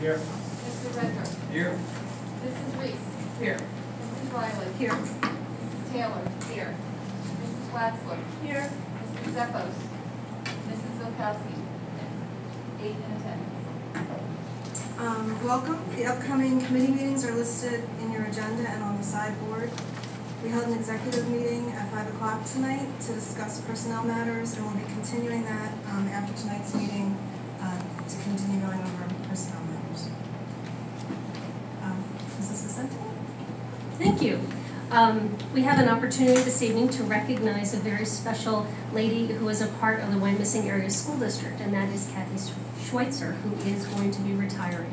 Here. Mr. Redner. Here. Mrs. Reese. Here. Mrs. Riley. Here. Mrs. Taylor. Here. Mrs. Wadsworth. Here. Mr. Zeppos. Mrs. Zulkowski. Eight in attendance. Um, welcome. The upcoming committee meetings are listed in your agenda and on the sideboard. We held an executive meeting at five o'clock tonight to discuss personnel matters, and we'll be continuing that, um, after tonight's meeting, uh, to continue going over personnel matters. Um, Mrs. Vicente? Thank you. Um, We have an opportunity this evening to recognize a very special lady who is a part of the Wyomissing Area School District, and that is Kathy Schweitzer, who is going to be retiring.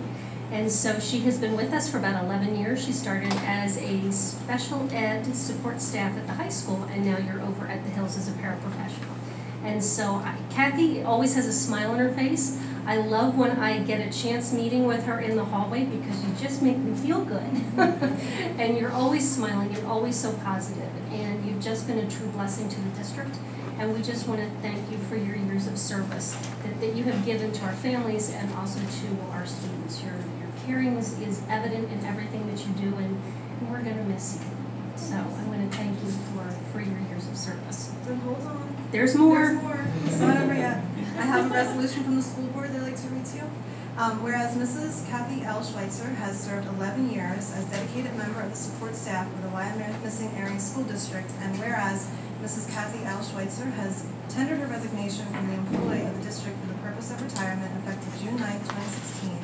And so she has been with us for about 11 years. She started as a special ed support staff at the high school, and now you're over at the Hills as a paraprofessional. And so I- Kathy always has a smile on her face. I love when I get a chance meeting with her in the hallway because you just make me feel good. and you're always smiling, you're always so positive, and you've just been a true blessing to the district. And we just want to thank you for your years of service that, that you have given to our families and also to our students. Your, your caring is, is evident in everything that you do, and, and we're going to miss you. So I want to thank you for, for your years of service. Then hold on. There's more. There's more. It's not over yet. I have a resolution from the school board that I'd like to read to you. Um, whereas Mrs. Kathy L. Schweitzer has served eleven years as dedicated member of the support staff of the Wyoming Missing Area School District, and whereas Mrs. Kathy L. Schweitzer has tendered her resignation from the employ of the district for the purpose of retirement effective June 9, twenty sixteen,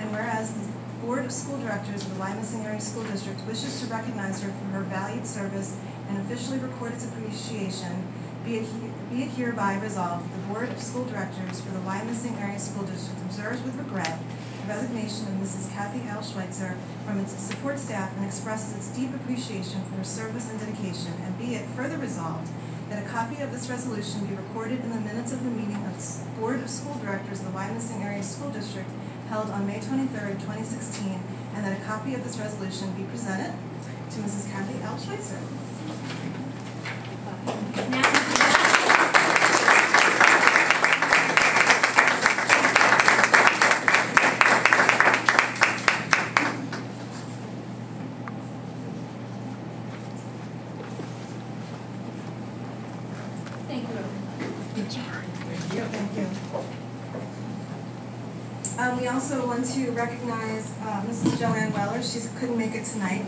and whereas the Board of School Directors of the Wyomissing Area School District wishes to recognize her for her valued service and officially record its appreciation, be it, be it hereby resolved, that the Board of School Directors for the Wyomissing Area School District observes with regret the resignation of Mrs. Kathy L. Schweitzer from its support staff and expresses its deep appreciation for her service and dedication, and be it further resolved that a copy of this resolution be recorded in the minutes of the meeting of the Board of School Directors of the Wyomissing Area School District held on May 23, twenty sixteen, and that a copy of this resolution be presented to Mrs. Kathy L. Schweitzer. Thank you, everyone. Thank you. Um, we also want to recognize, uh, Mrs. Joanne Weller, she couldn't make it tonight,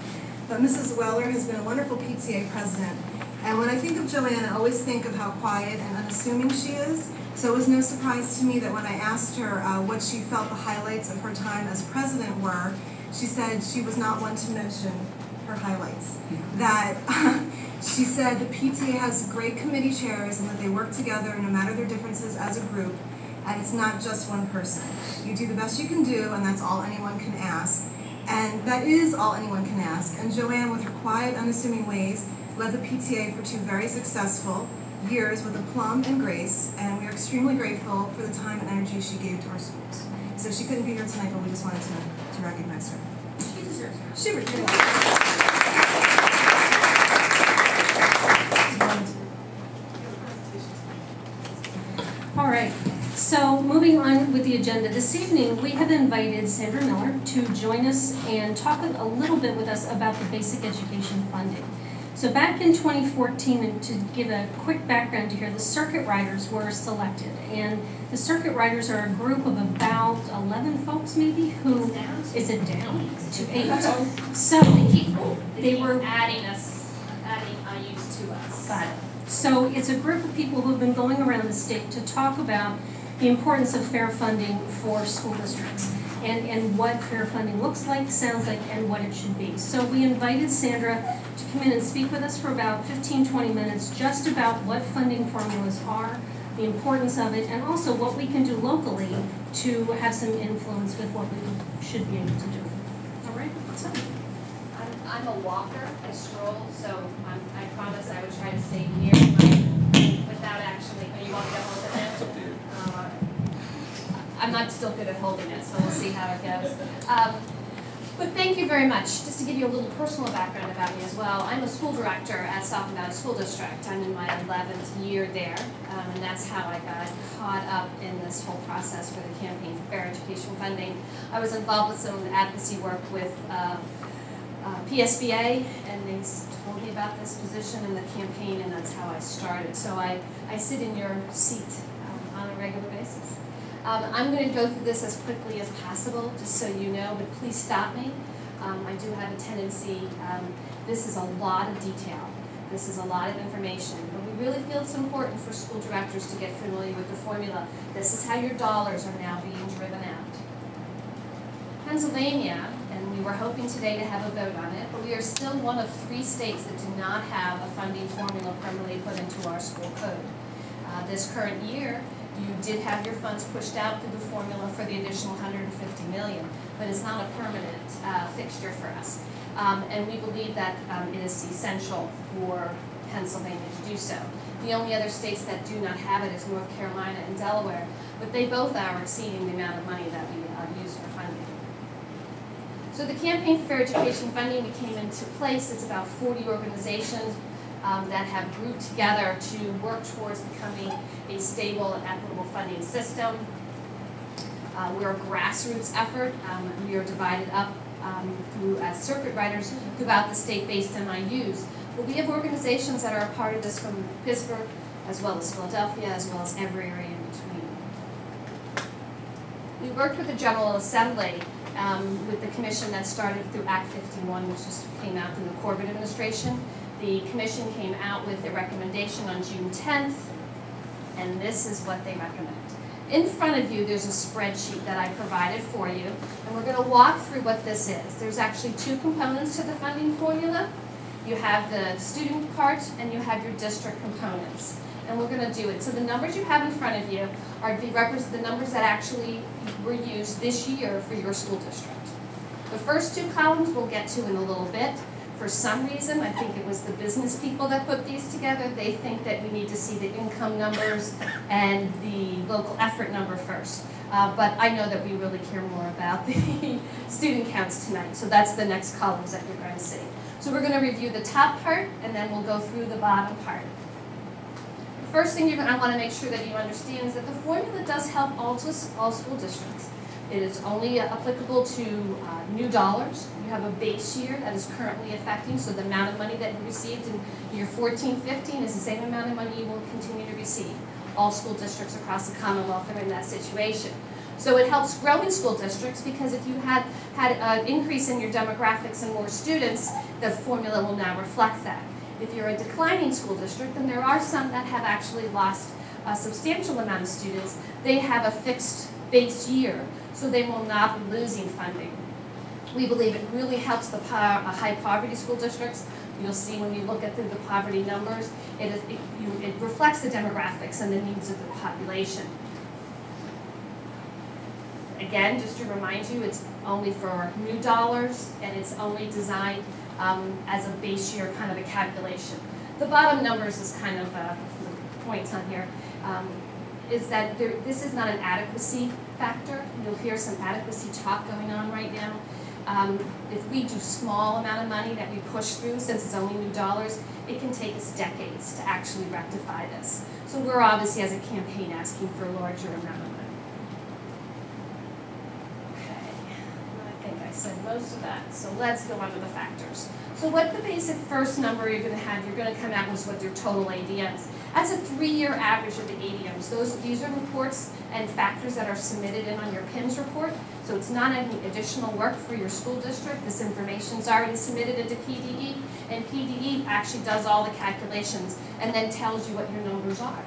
but Mrs. Weller has been a wonderful PTA president. And when I think of Joanne, I always think of how quiet and unassuming she is. So it was no surprise to me that when I asked her, uh, what she felt the highlights of her time as president were, she said she was not one to mention her highlights. That she said the PTA has great committee chairs and that they work together no matter their differences as a group. And it's not just one person. You do the best you can do, and that's all anyone can ask. And that is all anyone can ask. And Joanne, with her quiet, unassuming ways, led the PTA for two very successful years with aplomb and grace. And we are extremely grateful for the time and energy she gave to our schools. So she couldn't be here tonight, but we just wanted to, to recognize her. She deserves it. She really All right, so moving on with the agenda, this evening, we have invited Sandra Miller to join us and talk a little bit with us about the basic education funding. So back in 2014, and to give a quick background to here, the circuit riders were selected. And the circuit riders are a group of about 11 folks maybe who, is it down to eight? So They they were- adding us, adding IUs to us. Got it. So it's a group of people who've been going around the state to talk about the importance of fair funding for school districts and, and what fair funding looks like, sounds like, and what it should be. So we invited Sandra to come in and speak with us for about 15, 20 minutes just about what funding formulas are, the importance of it, and also what we can do locally to have some influence with what we should be able to do. All right. I'm, I'm a walker, I stroll, so I'm, I promise I would try to stay near without actually, are you? It's up not still good at holding it, so we'll see how it goes. Um, But thank you very much. Just to give you a little personal background about me as well, I'm a school director at South Valley School District. I'm in my 11th year there, um, and that's how I got caught up in this whole process for the campaign for fair education funding. I was involved with some advocacy work with uh, uh, PSBA, and they told me about this position and the campaign, and that's how I started. So I, I sit in your seat um, on a regular basis. Um, I'm going to go through this as quickly as possible, just so you know, but please stop me. Um, I do have a tendency, um, this is a lot of detail. This is a lot of information, but we really feel it's important for school directors to get familiar with the formula. This is how your dollars are now being driven out. Pennsylvania, and we were hoping today to have a vote on it, but we are still one of three states that do not have a funding formula permanently put into our school code. Uh, this current year, you did have your funds pushed out through the formula for the additional 150 million, but it's not a permanent uh, fixture for us. Um, and we believe that um, it is essential for Pennsylvania to do so. The only other states that do not have it is North Carolina and Delaware, but they both are exceeding the amount of money that we uh, use for funding. So the Campaign for Fair Education funding came into place. It's about 40 organizations um, that have grouped together to work towards becoming a stable and equitable funding system. Uh, we're a grassroots effort. Um, we are divided up um, through as circuit riders throughout the state based on IUs. But we have organizations that are a part of this from Pittsburgh, as well as Philadelphia, as well as every area in between. We worked with the General Assembly um, with the commission that started through Act 51, which just came out through the Corbett administration. The commission came out with a recommendation on June 10th, and this is what they recommend. In front of you, there's a spreadsheet that I provided for you, and we're going to walk through what this is. There's actually two components to the funding formula. You have the student part, and you have your district components. And we're going to do it. So the numbers you have in front of you are the, the numbers that actually were used this year for your school district. The first two columns we'll get to in a little bit. For some reason, I think it was the business people that put these together, they think that we need to see the income numbers and the local effort number first. Uh, but I know that we really care more about the student counts tonight, so that's the next columns that you're going to see. So we're going to review the top part, and then we'll go through the bottom part. The first thing you're going to want to make sure that you understand is that the formula does help all, to, all school districts. It is only applicable to uh, new dollars. You have a base year that is currently affecting, so the amount of money that you received in year 14, 15 is the same amount of money you will continue to receive. All school districts across the Commonwealth are in that situation. So it helps growing school districts because if you had had an increase in your demographics and more students, the formula will now reflect that. If you're a declining school district, then there are some that have actually lost a substantial amount of students. They have a fixed base year, so they will not be losing funding. We believe it really helps the uh, high poverty school districts. You'll see when you look at the, the poverty numbers, it, you, it reflects the demographics and the needs of the population. Again, just to remind you, it's only for new dollars and it's only designed um, as a base year kind of a calculation. The bottom numbers is kind of uh, the points on here. Um, is that there, this is not an adequacy factor. You'll hear some adequacy talk going on right now. Um, if we do small amount of money that we push through, since it's only new dollars, it can take us decades to actually rectify this. So we're obviously, as a campaign, asking for a larger amount of money. Okay, I think I said most of that, so let's go on to the factors. So what the basic first number you're gonna have, you're gonna come out with what your total ADMs. That's a three-year average of the ADMs. Those, these are reports and factors that are submitted in on your PIMS report. So it's not any additional work for your school district. This information is already submitted into PDE, and PDE actually does all the calculations and then tells you what your numbers are.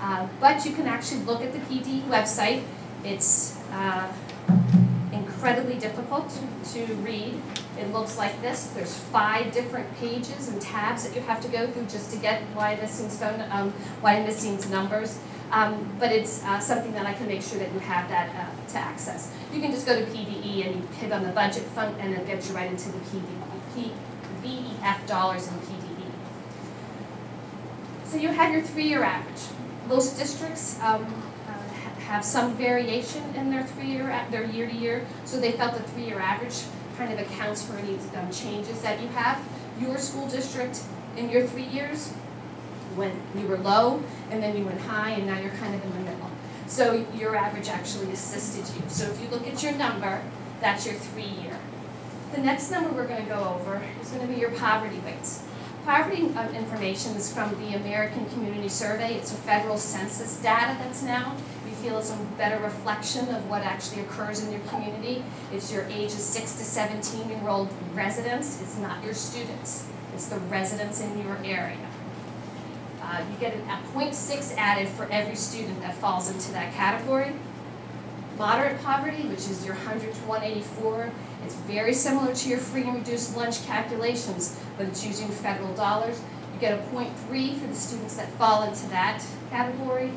Uh, but you can actually look at the PDE website. It's uh, incredibly difficult to read. It looks like this. There's five different pages and tabs that you have to go through just to get Wyomissing phone, um, Wyomissing numbers. Um, but it's uh, something that I can make sure that you have that uh, to access. You can just go to PDE and you hit on the budget fund and it gets you right into the PDE, BEF dollars in PDE. So you have your three-year average. Most districts um, have some variation in their three-year, their year-to-year, so they felt the three-year average kind of accounts for any um, changes that you have. Your school district in your three years, when you were low, and then you went high, and now you're kind of in the middle. So your average actually assisted you. So if you look at your number, that's your three-year. The next number we're going to go over is going to be your poverty rates. Poverty um, information is from the American Community Survey. It's a federal census data that's now. Feel it's a better reflection of what actually occurs in your community. It's your ages 6 to 17 year old residents. It's not your students. It's the residents in your area. Uh, you get a 0.6 added for every student that falls into that category. Moderate poverty, which is your 100 to 184, it's very similar to your free and reduced lunch calculations, but it's using federal dollars. You get a 0.3 for the students that fall into that category.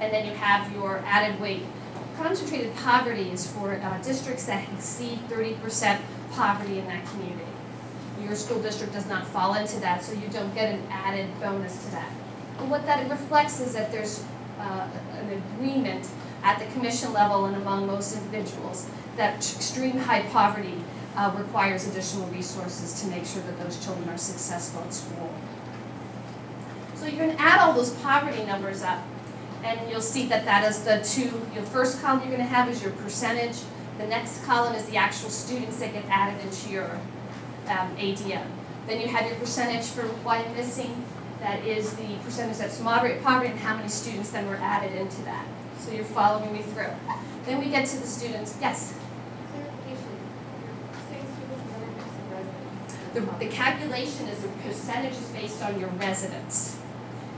And then you have your added weight. Concentrated poverty is for uh, districts that exceed 30% poverty in that community. Your school district does not fall into that, so you don't get an added bonus to that. What that reflects is that there's uh, an agreement at the commission level and among most individuals that extreme high poverty uh, requires additional resources to make sure that those children are successful at school. So you can add all those poverty numbers up, and you'll see that that is the two, your first column you're going to have is your percentage. The next column is the actual students that get added into your um, ADM. Then you have your percentage for I'm missing. That is the percentage that's moderate poverty and how many students then were added into that. So you're following me through. Then we get to the students. Yes? Clarification, you're students and other groups of residents. The, the calculation is the percentage is based on your residence.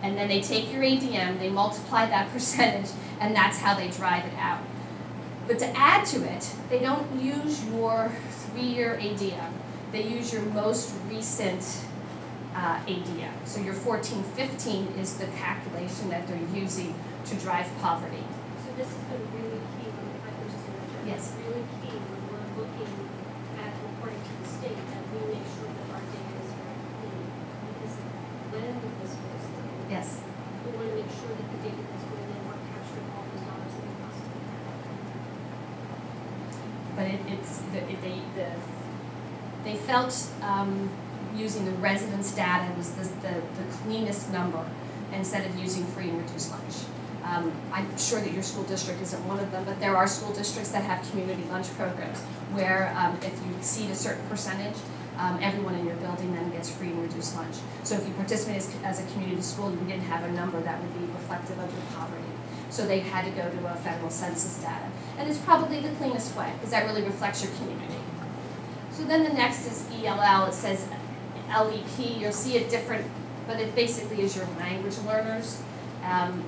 And then they take your ADM, they multiply that percentage, and that's how they drive it out. But to add to it, they don't use your three-year ADM. They use your most recent uh, ADM. So your 14, 15 is the calculation that they're using to drive poverty. So this has been really key, if I could just interject. Yes. Really key when we're looking at reporting to the state, that we make sure that our data is very clean. Because when this was, Yes. we want to make sure that the data that's going in, we're capturing all those dollars that we possibly can. But it, it's, the, they, the, they felt, um, using the residence data was the, the, the cleanest number instead of using free and reduced lunch. Um, I'm sure that your school district isn't one of them, but there are school districts that have community lunch programs where, um, if you exceed a certain percentage, um, everyone in your building then gets free and reduced lunch. So if you participate as, as a community school, you didn't have a number that would be reflective of your poverty. So they had to go to a federal census data. And it's probably the cleanest way, because that really reflects your community. So then the next is ELL, it says LEP, you'll see it different, but it basically is your language learners. Um,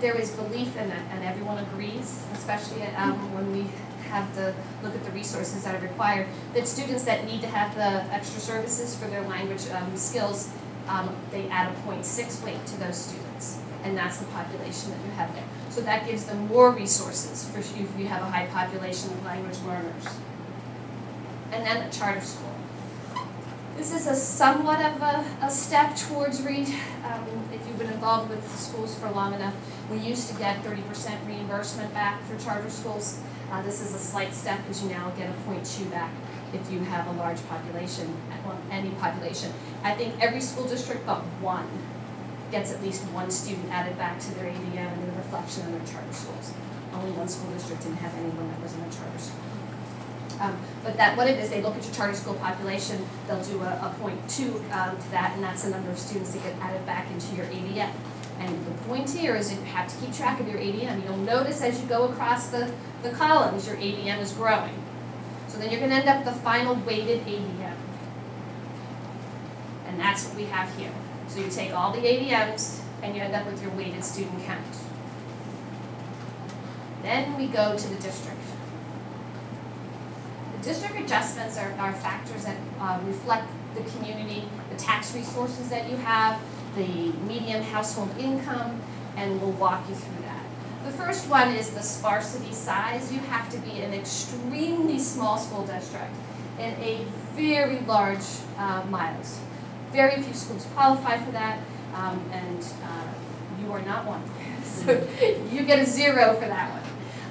there is belief in it, and everyone agrees, especially um, when we have to look at the resources that are required, that students that need to have the extra services for their language um, skills, um, they add a 0.6 weight to those students, and that's the population that you have there. So that gives them more resources for if you have a high population of language learners. And then a charter school. This is a somewhat of a, a step towards read. Um, if you've been involved with schools for long enough, we used to get 30% reimbursement back for charter schools. Uh, this is a slight step because you now get a 0.2 back if you have a large population, any population. I think every school district but one gets at least one student added back to their ADM and the reflection on their charter schools. Only one school district didn't have anyone that was in a charter school. Um, but that, what it is, they look at your charter school population, they'll do a, a point two, um, to that, and that's the number of students that get added back into your ADM. And the point here is you have to keep track of your ADM. You'll notice as you go across the, the columns, your ADM is growing. So then you're gonna end up with the final weighted ADM. And that's what we have here. So you take all the ADMs and you end up with your weighted student count. Then we go to the district. The district adjustments are, are factors that uh, reflect the community, the tax resources that you have, the median household income, and we'll walk you through that. The first one is the sparsity size. You have to be an extremely small school district in a very large uh, miles. Very few schools qualify for that, um, and uh, you are not one. so you get a zero for that one.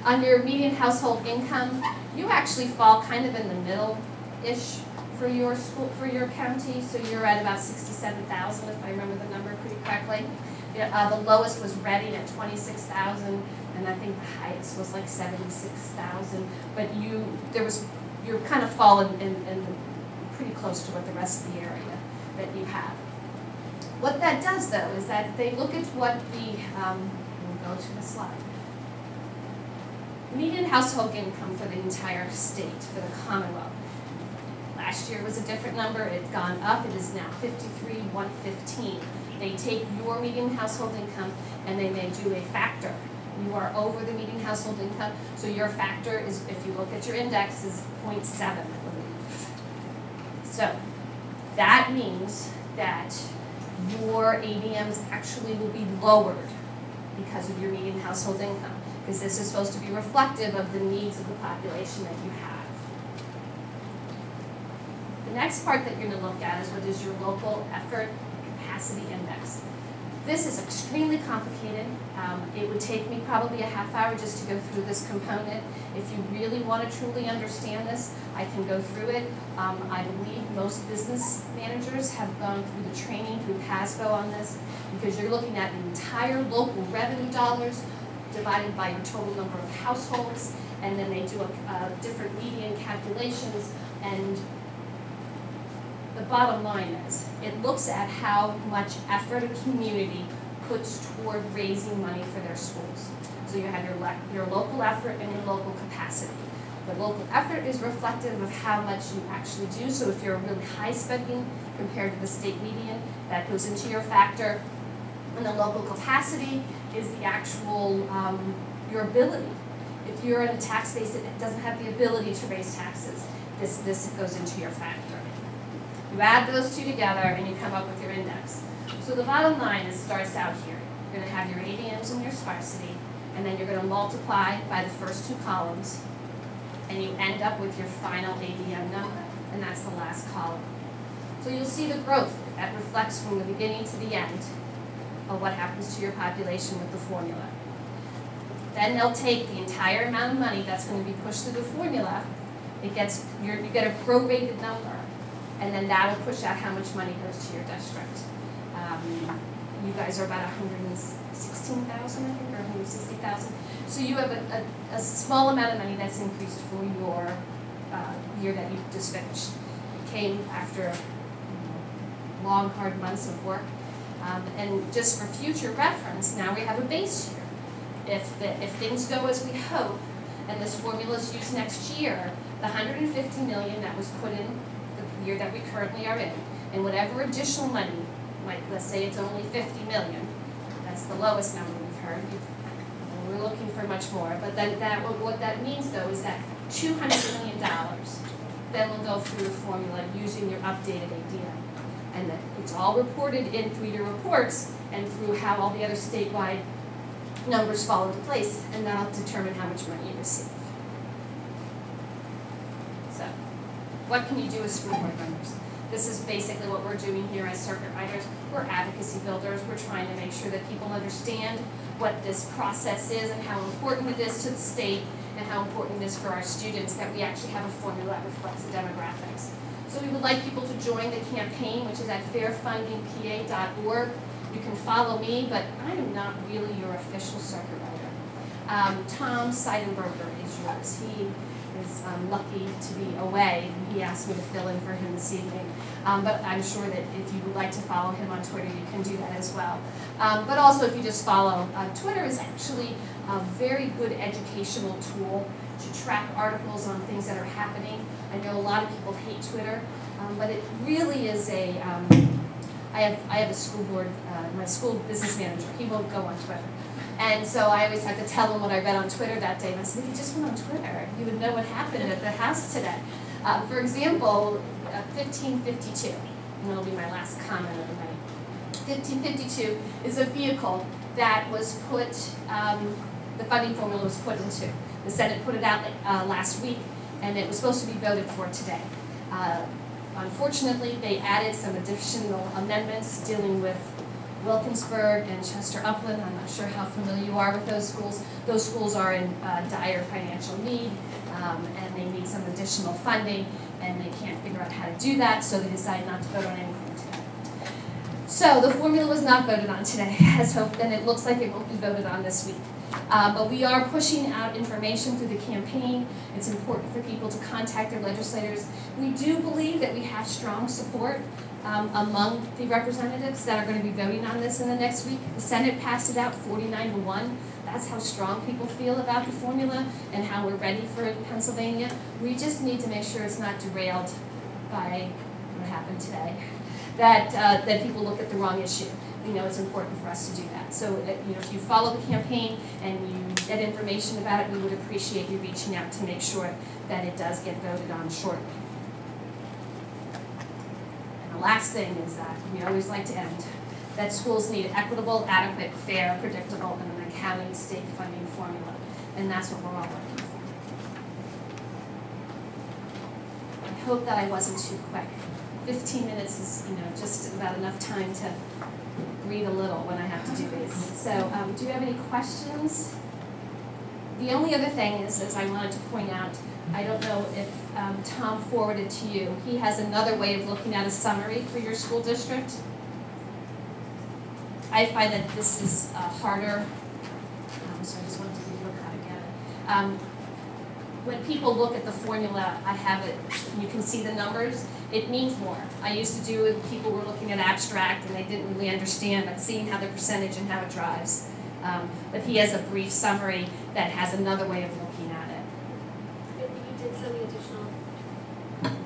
On your median household income, you actually fall kind of in the middle ish for your school, for your county, so you're at about sixty-seven thousand, if I remember the number pretty correctly. Uh, the lowest was Reading at twenty-six thousand, and I think the highest was like seventy-six thousand. But you, there was, you're kind of falling in, in pretty close to what the rest of the area that you have. What that does though, is that they look at what the, um, we'll go to the slide. Median household income for the entire state, for the Commonwealth. Last year was a different number, it's gone up, it is now fifty-three, one fifteen. They take your median household income and then they do a factor. You are over the median household income, so your factor is, if you look at your index, is 0.7, I believe. So, that means that your ADMs actually will be lowered because of your median household income, because this is supposed to be reflective of the needs of the population that you have. The next part that you're gonna look at is what is your local effort capacity index. This is extremely complicated. Um, it would take me probably a half hour just to go through this component. If you really want to truly understand this, I can go through it. Um, I believe most business managers have gone through the training through PASBO on this because you're looking at entire local revenue dollars divided by your total number of households, and then they do a different median calculations and the bottom line is, it looks at how much effort a community puts toward raising money for their schools. So you have your, your local effort and your local capacity. The local effort is reflective of how much you actually do, so if you're really high spending compared to the state median, that goes into your factor. And the local capacity is the actual, um, your ability. If you're in a tax base that doesn't have the ability to raise taxes, this, this goes into your factor. You add those two together and you come up with your index. So the bottom line is starts out here. You're gonna have your ADMs and your sparsity, and then you're gonna multiply by the first two columns, and you end up with your final ADM number, and that's the last column. So you'll see the growth that reflects from the beginning to the end of what happens to your population with the formula. Then they'll take the entire amount of money that's gonna be pushed through the formula, it gets, you get a prorated number, and then that'll push out how much money goes to your district. Um, you guys are about hundred and sixteen thousand, I think, or hundred and sixty thousand. So you have a, a, a small amount of money that's increased for your, uh, year that you just finished. It came after, long, hard months of work. Um, and just for future reference, now we have a base year. If, the, if things go as we hope, and this formula is used next year, the hundred and fifty million that was put in year that we currently are in, and whatever additional money, like, let's say it's only fifty million, that's the lowest number we've heard, we're looking for much more, but then that, what- that means though is that two hundred million dollars then will go through the formula using your updated ADM. And that it's all reported in through your reports and through how all the other statewide numbers fall into place, and that'll determine how much money you receive. So, what can you do as school board members? This is basically what we're doing here as circuit riders. We're advocacy builders. We're trying to make sure that people understand what this process is and how important it is to the state and how important it is for our students that we actually have a formula that reflects the demographics. So we would like people to join the campaign, which is at fairfundingpa.org. You can follow me, but I am not really your official circuit rider. Um, Tom Seidenberger is yours. He um, lucky to be away. He asked me to fill in for him this evening. Um, but I'm sure that if you would like to follow him on Twitter, you can do that as well. Um, but also, if you just follow, uh, Twitter is actually a very good educational tool to track articles on things that are happening. I know a lot of people hate Twitter, um, but it really is a. Um, I have I have a school board, uh, my school business manager. He won't go on Twitter. And so I always have to tell him what I read on Twitter that day. And I said, if you just went on Twitter, you would know what happened at the house today. Uh, for example, uh, 1552, and that'll be my last comment of the night. 1552 is a vehicle that was put, um, the funding formula was put into. The Senate put it out uh, last week, and it was supposed to be voted for today. Uh, unfortunately, they added some additional amendments dealing with Wilkinsburg and Chester Upland, I'm not sure how familiar you are with those schools. Those schools are in uh, dire financial need, um, and they need some additional funding, and they can't figure out how to do that, so they decided not to vote on anything today. So the formula was not voted on today, as hoped, and it looks like it won't be voted on this week. Uh, But we are pushing out information through the campaign. It's important for people to contact their legislators. We do believe that we have strong support um, among the representatives that are going to be voting on this in the next week. The Senate passed it out 49 to 1. That's how strong people feel about the formula and how we're ready for Pennsylvania. We just need to make sure it's not derailed by what happened today. That, uh, that people look at the wrong issue. We know it's important for us to do that. So, uh, you know, if you follow the campaign and you get information about it, we would appreciate you reaching out to make sure that it does get voted on shortly. And the last thing is that we always like to end, that schools need equitable, adequate, fair, predictable, and an accounting state funding formula. And that's what we're all working for. I hope that I wasn't too quick. Fifteen minutes is, you know, just about enough time to breathe a little when I have to do these. So, um, do you have any questions? The only other thing is, is I wanted to point out, I don't know if um, Tom forwarded to you, he has another way of looking at a summary for your school district. I find that this is uh, harder, um, so I just wanted to give you a cut again. Um, when people look at the formula, I have it, you can see the numbers, it means more. I used to do it, people were looking at abstract and they didn't really understand, but seeing how the percentage and how it drives. Um, but he has a brief summary that has another way of looking at it. But you did send the additional,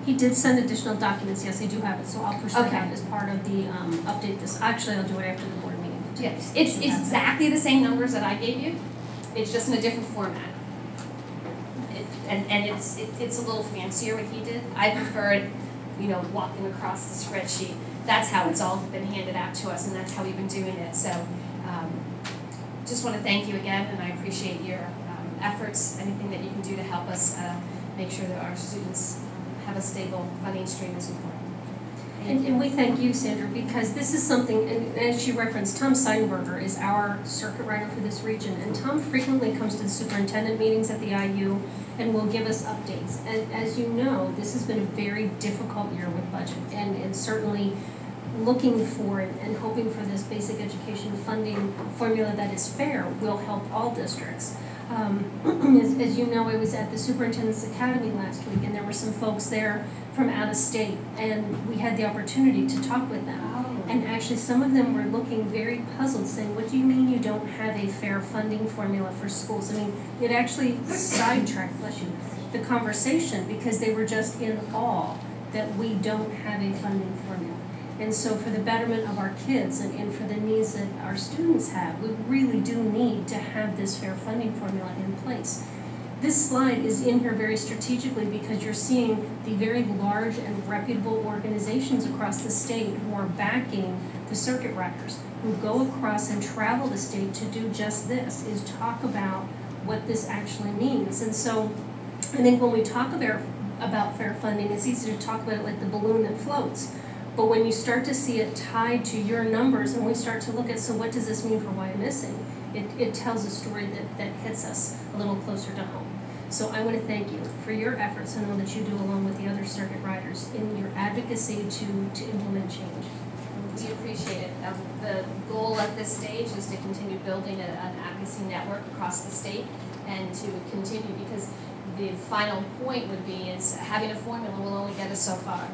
He did send additional documents, yes, I do have it, so I'll push that Okay. out as part of the, um, update this, actually, I'll do it after the board meeting. Yeah, it's exactly the same numbers that I gave you, it's just in a different format. It- And, and it's, it- it's a little fancier what he did, I prefer it, you know, walking across the spreadsheet. That's how it's all been handed out to us, and that's how we've been doing it, so, um, just wanna thank you again, and I appreciate your, um, efforts, anything that you can do to help us, uh, make sure that our students have a stable funding stream is important. And, and we thank you, Sandra, because this is something, and as you referenced, Tom Seidenberger is our circuit rider for this region, and Tom frequently comes to the superintendent meetings at the IU and will give us updates. And as you know, this has been a very difficult year with budget, and, and certainly looking for it and hoping for this basic education funding formula that is fair will help all districts. Um, as, as you know, I was at the Superintendent's Academy last week, and there were some folks there from out of state, and we had the opportunity to talk with them. And actually, some of them were looking very puzzled, saying, what do you mean you don't have a fair funding formula for schools? I mean, it actually sidetracked, bless you, the conversation, because they were just in awe that we don't have a funding formula. And so for the betterment of our kids and, and for the needs that our students have, we really do need to have this fair funding formula in place. This slide is in here very strategically because you're seeing the very large and reputable organizations across the state who are backing the circuit riders, who go across and travel the state to do just this, is talk about what this actually means. And so I think when we talk about, about fair funding, it's easy to talk about it like the balloon that floats. But when you start to see it tied to your numbers and we start to look at, so what does this mean for Wyomissing? It, it tells a story that, that hits us a little closer to home. So I want to thank you for your efforts and all that you do along with the other circuit riders in your advocacy to, to implement change. We appreciate it. Um, The goal at this stage is to continue building a- an advocacy network across the state and to continue, because the final point would be is having a formula will only get us so far.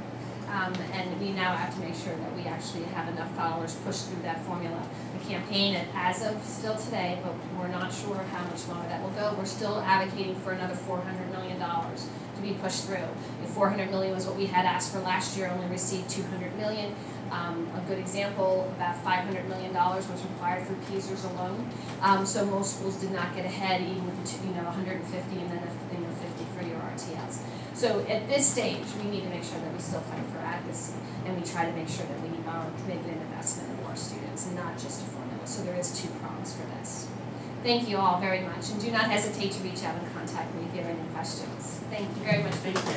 Um, And we now have to make sure that we actually have enough dollars pushed through that formula. The campaign, as of still today, but we're not sure how much longer that will go, we're still advocating for another four hundred million dollars to be pushed through. If 400 million was what we had asked for last year, only received two hundred million. Um, a good example, about five hundred million dollars was required for PSERS alone. Um, so most schools did not get ahead even with, you know, hundred and fifty and then, you know, So at this stage, we need to make sure that we still fight for advocacy and we try to make sure that we um, are making an investment in our students and not just a formula. So there is two prongs for this. Thank you all very much and do not hesitate to reach out and contact me if you have any questions. Thank you very much for your time.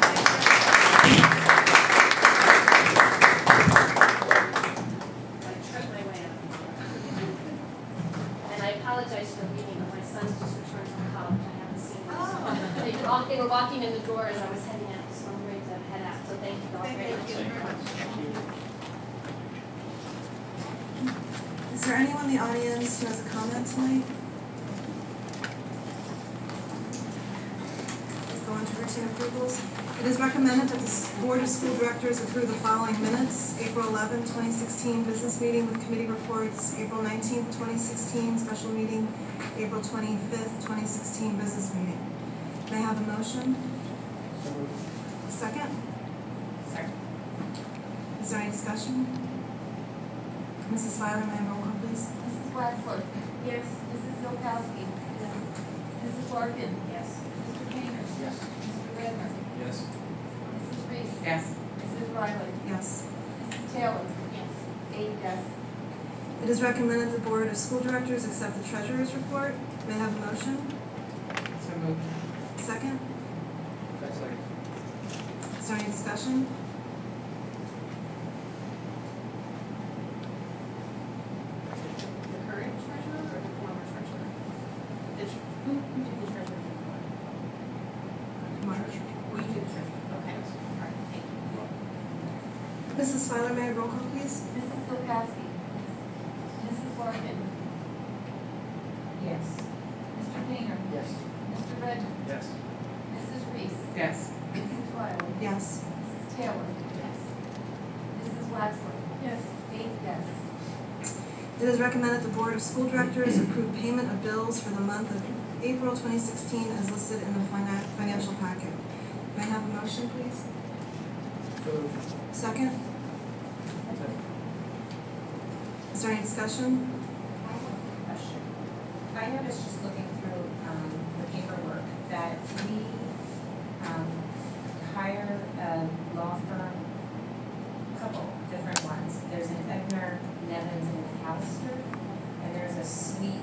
I tripped my way up. walk, they were walking in the door as I was heading out, so I'm ready to head out, so thank you all Thank very you. much. Thank you very much. Is there anyone in the audience who has a comment tonight? Let's go on to routine approvals. It is recommended that the Board of School Directors approve the following minutes. April 11, 2016, business meeting with committee reports. April 19, 2016, special meeting. April 25, 2016, business meeting. May I have a motion? Second? Second. Is there any discussion? Mrs. Fryland, may I roll call, please? Mrs. Waxler? Yes. Mrs. Bilkowski? Yes. Mrs. Larkin? Yes. Mr. Painter? Yes. Mr. Redner? Yes. Mrs. Reese? Yes. Mrs. Riley? Yes. Mrs. Taylor? Yes. Eight yes. It is recommended the Board of School Directors accept the Treasurer's report. May I have a motion? So moved. Second? That's like. Is there any discussion? The current treasurer or the former treasurer? The, tr- who, who did the treasurer report? Mark. Well, you did the treasurer, okay, all right, thank you. Mrs. Fryland, may I roll call, please? Mrs. Bilkowski? Mrs. Larkin? Yes. Mr. Painter? Yes. Mr. Redner? Yes. Mrs. Reese? Yes. Mrs. Riley? Yes. Mrs. Taylor? Yes. Mrs. Waxler? Yes. Eight yes. It is recommended the Board of School Directors approve payment of bills for the month of April 2016 as listed in the fina- financial packet. May I have a motion, please? So. Second? Is there any discussion? I have a question. I noticed just looking through um, the paperwork that we um, hire a law firm, a couple different ones. There's an Ebner, Nevins, and McAllister, and there's a Sweet,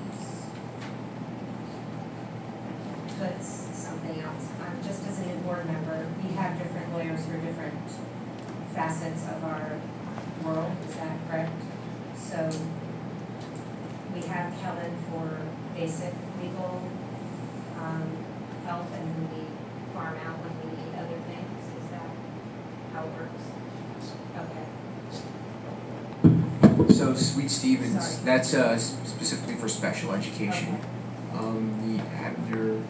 Toots, something else. Um, Just as a new board member, we have different lawyers for different facets of our world, is that correct? So we have Kellen for basic legal, um, help and then we farm out when we need other things, is that how it works? Okay. So Sweet Stevens, Sorry. that's uh, specifically for special education. Okay. Um, the Abner,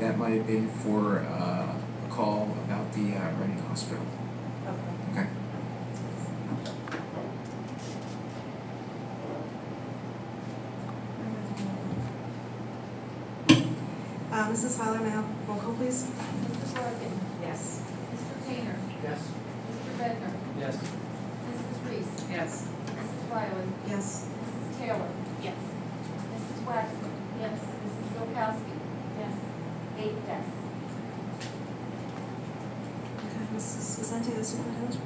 that might have been for uh, a call about the uh, Reading Hospital. Okay. Okay. Uh, Mrs. Fowler, may I have roll call, please? Mrs. Larkin? Yes. Mr. Painter? Yes. Mr. Redner? Yes. Mrs. Reese? Yes. Mrs. Riley? Yes. Mrs. Taylor? Yes. Mrs. Waxman? Yes. Mrs. Bilkowski? Yes. Eight yes. Okay, Mrs. Vicente, the superintendent.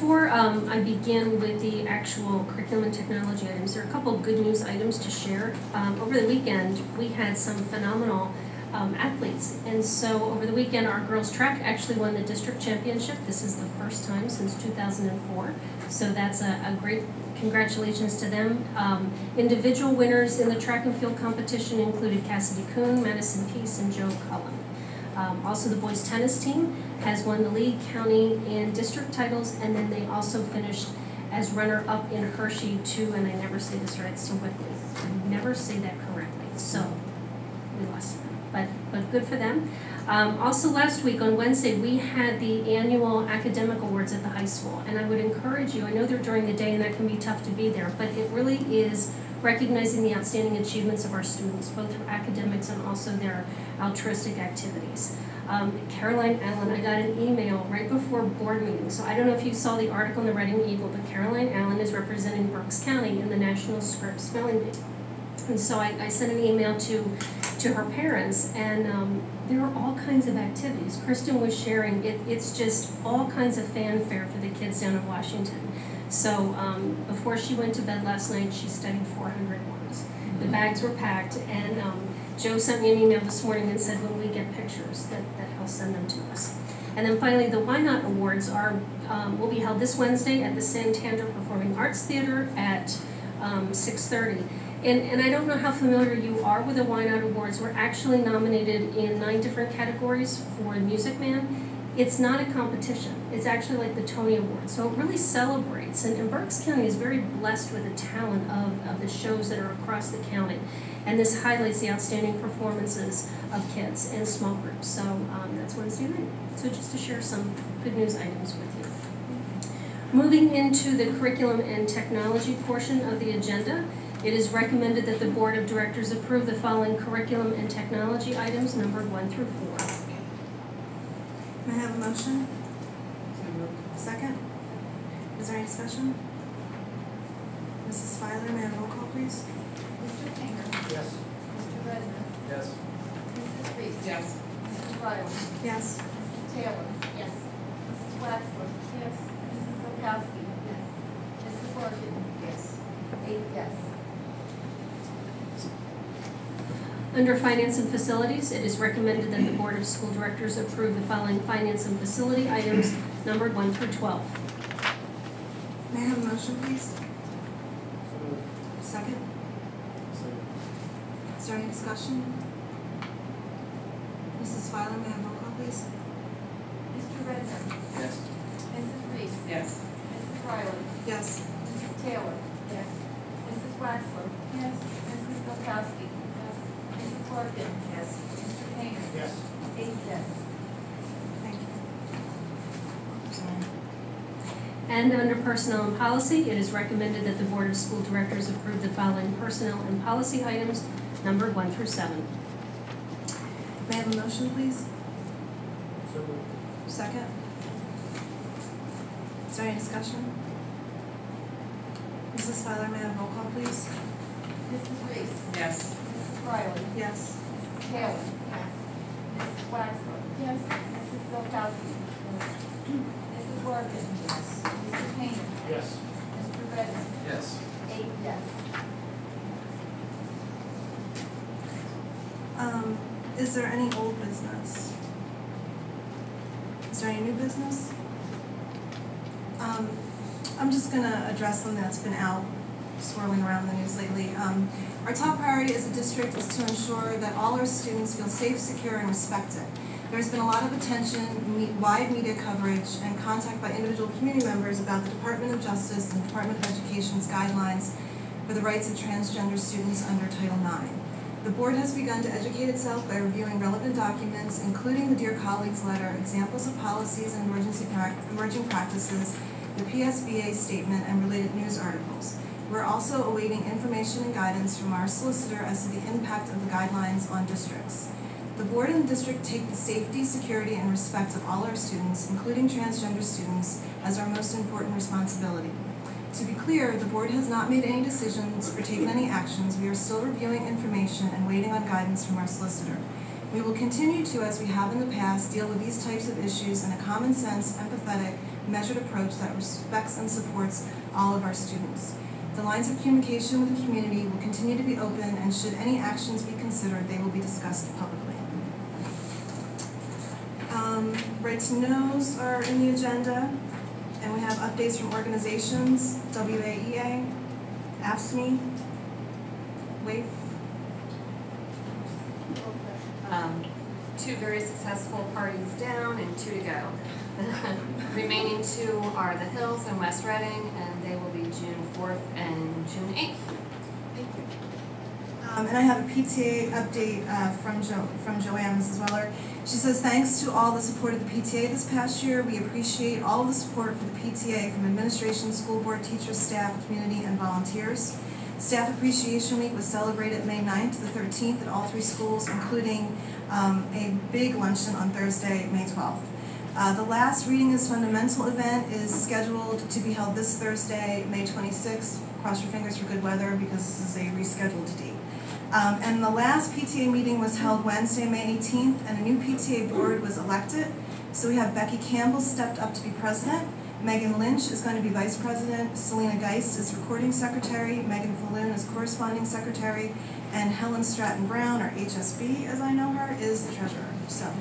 Before um, I begin with the actual curriculum and technology items, there are a couple of good news items to share. Um, Over the weekend, we had some phenomenal um, athletes. And so over the weekend, our girls track actually won the district championship. This is the first time since 2004. So that's a, a great congratulations to them. Um, individual winners in the track and field competition included Cassidy Kuhn, Madison Peace, and Joe Cullen. Um, also, the boys tennis team has won the league, county, and district titles, and then they also finished as runner-up in Hershey too, and I never say this right, so quickly. I never say that correctly, so we lost them, but, but good for them. Um, also, last week on Wednesday, we had the annual academic awards at the high school, and I would encourage you, I know they're during the day and that can be tough to be there, but it really is recognizing the outstanding achievements of our students, both through academics and also their altruistic activities. Um, Caroline Allen, I got an email right before board meeting, so I don't know if you saw the article in the Reading Eagle, but Caroline Allen is representing Berks County in the National Scripps Spelling Bee. And so I, I sent an email to, to her parents, and um, there are all kinds of activities. Kristen was sharing, it, it's just all kinds of fanfare for the kids down in Washington. So um, before she went to bed last night, she studied 400 words. The bags were packed, and um, Joe sent me an email this morning and said when we get pictures that, that he'll send them to us. And then finally, the Why Not Awards are um, will be held this Wednesday at the Santander Performing Arts Theater at um, 6:30. And, and I don't know how familiar you are with the Why Not Awards. We're actually nominated in nine different categories for Music Man. It's not a competition. It's actually like the Tony Awards. So it really celebrates. And, and Berks County is very blessed with the talent of, of the shows that are across the county. And this highlights the outstanding performances of kids and small groups. So um, that's Wednesday night. So just to share some good news items with you. Moving into the curriculum and technology portion of the agenda, it is recommended that the Board of Directors approve the following curriculum and technology items numbered one through four. May I have a motion? Second? Is there any discussion? Mrs. Feiler, may I have a roll call, please? Mr. Painter. Yes. Mr. Redmond. Yes. Mrs. Reese. Yes. Mrs. Riley. Yes. Mrs. Taylor. Yes. Mrs. Waxler. Yes. Mrs. Bilkowski. Yes. Mrs. Larkin. Yes. Eight yes. Under Finance and Facilities, it is recommended that the Board of School Directors approve the following finance and facility items numbered one through twelve. May I have a motion, please? Second? Second. Is there any discussion? Mrs. Feiler, may I have a roll call, please? Mr. Redmond. Yes. Mrs. Reese. Yes. Mrs. Riley. Yes. Mrs. Taylor. Yes. Mrs. Waxler. Yes. Mrs. Bilkowski. Yes. Mrs. Larkin. Yes. Mr. Painter. Yes. Eight yes. Thank you. And under Personnel and Policy, it is recommended that the Board of School Directors approve the following personnel and policy items numbered one through seven. May I have a motion, please? So moved. Second? Is there any discussion? Mrs. Feiler, may I have a roll call, please? Mrs. Reese. Yes. Mrs. Riley. Yes. Mrs. Taylor. Yes. Mrs. Waxler. Yes. Mrs. Bilkowski. Yes. Mrs. Larkin. Yes. Mr. Painter. Yes. Mr. Redmond. Yes. Eight yes. Um, is there any old business? Is there any new business? Um, I'm just gonna address something that's been out swirling around the news lately. Um, our top priority as a district is to ensure that all our students feel safe, secure, and respected. There's been a lot of attention, wide media coverage, and contact by individual community members about the Department of Justice and Department of Education's guidelines for the rights of transgender students under Title IX. The board has begun to educate itself by reviewing relevant documents, including the Dear Colleagues letter, examples of policies and emergency prac- emerging practices, the PSBA statement, and related news articles. We're also awaiting information and guidance from our solicitor as to the impact of the guidelines on districts. The board and the district take the safety, security, and respect of all our students, including transgender students, as our most important responsibility. To be clear, the board has not made any decisions or taken any actions. We are still reviewing information and waiting on guidance from our solicitor. We will continue to, as we have in the past, deal with these types of issues in a common sense, empathetic, measured approach that respects and supports all of our students. The lines of communication with the community will continue to be open, and should any actions be considered, they will be discussed publicly. Um, right to knows are in the agenda, and we have updates from organizations, WAEA, AFSCME, WAIF. Um, two very successful parties down and two to go. Remaining two are the Hills and West Reading, and they will be June fourth and June eighth. Um, and I have a PTA update uh, from Jo, from Joanne, Mrs. Weller. She says, thanks to all the support of the PTA this past year. We appreciate all the support for the PTA from administration, school board, teachers, staff, community, and volunteers. Staff Appreciation Week was celebrated May 9th to the 13th at all three schools, including um, a big luncheon on Thursday, May 12th. Uh, the last Reading is Fundamental event is scheduled to be held this Thursday, May 26th. Cross your fingers for good weather because this is a rescheduled date. Um, and the last PTA meeting was held Wednesday, May 18th, and a new PTA board was elected. So we have Becky Campbell stepped up to be president. Megan Lynch is going to be vice president. Selena Geist is recording secretary. Megan Falloon is corresponding secretary. And Helen Stratton Brown, or HSB as I know her, is the treasurer. So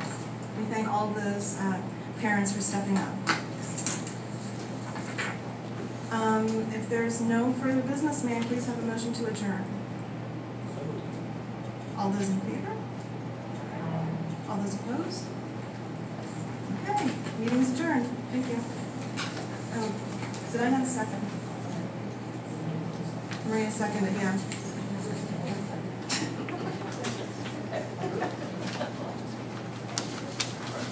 we thank all those uh, parents for stepping up. Um, if there's no further business, may I please have a motion to adjourn? All those in favor? All those opposed? Okay, meeting's adjourned. Thank you. Um, Did I have a second? Maria seconded, yeah.